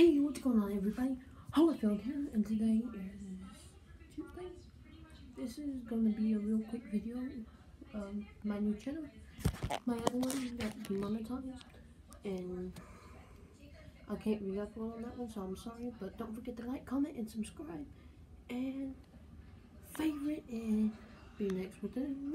Hey, what's going on, everybody? Holifield here, and today is Tuesday. This is going to be a real quick video. Um, my new channel, my other one got demonetized, and I can't re-upload on that one, so I'm sorry. But don't forget to like, comment, and subscribe, and favorite, and be next with the next.